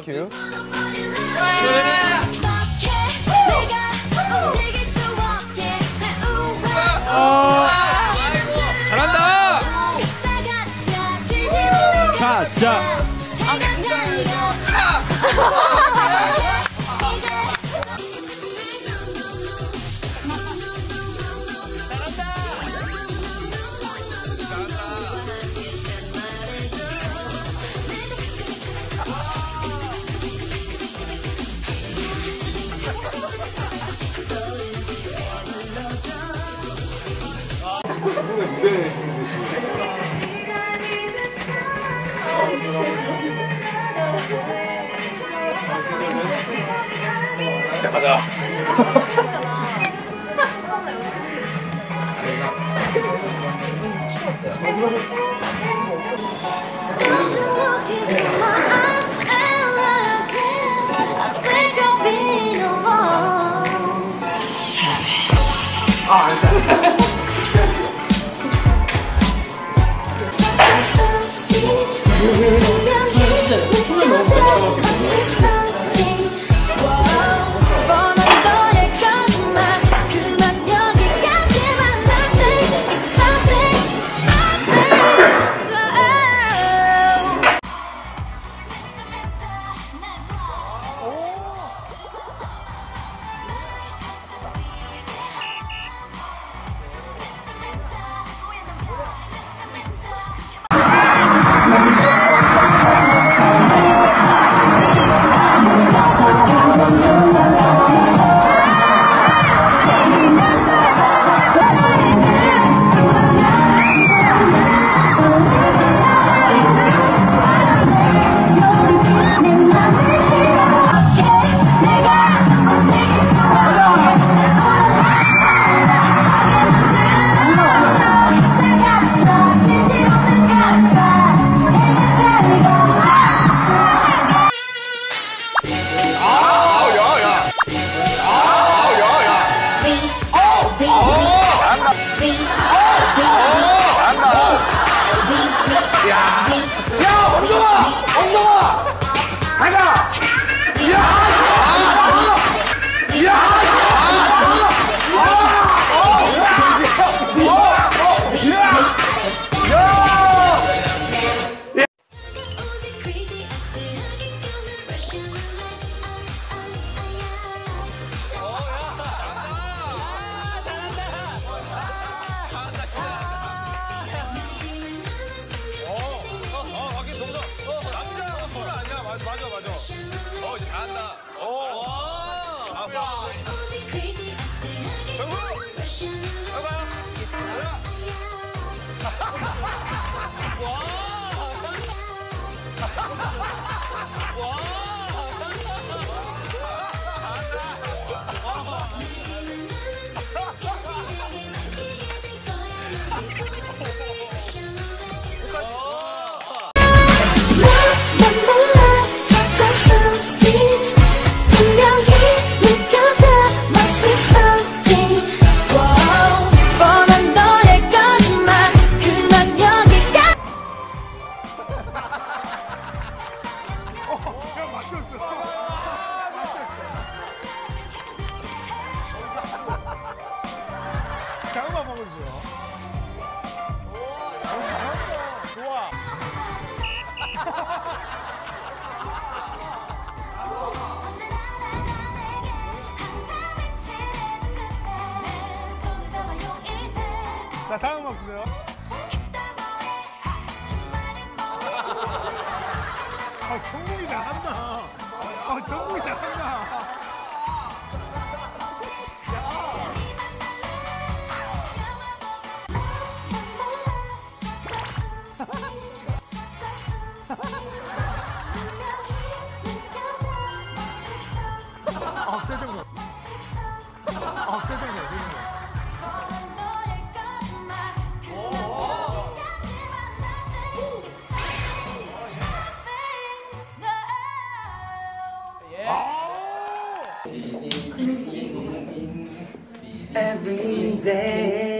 큐. 잘한다. 가자. 시작하자. 뻔한 맞아, 맞아. 어, 이제 잘한다. 어. 아, 봐. 정우. 해봐. 자, 다음 음악 주세요. 아, 정국이 잘한다. 아, 정국이 잘한다. Every day